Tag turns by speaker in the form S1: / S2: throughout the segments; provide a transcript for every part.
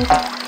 S1: Thank you.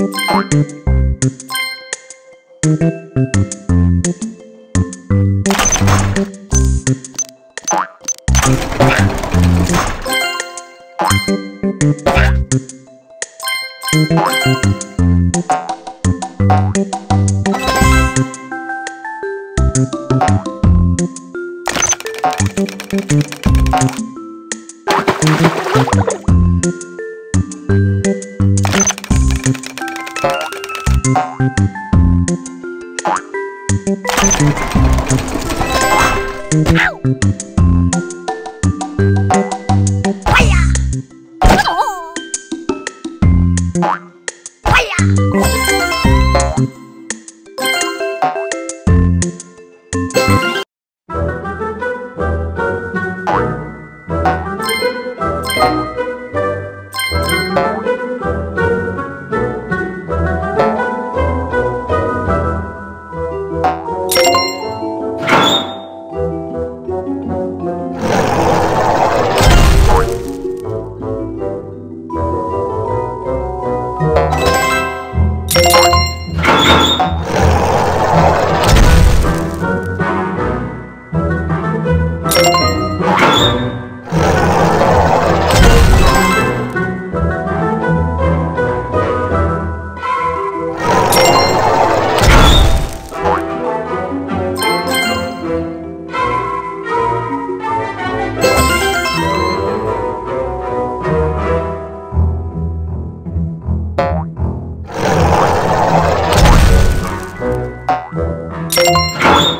S1: Thank you. Ow! Thank you.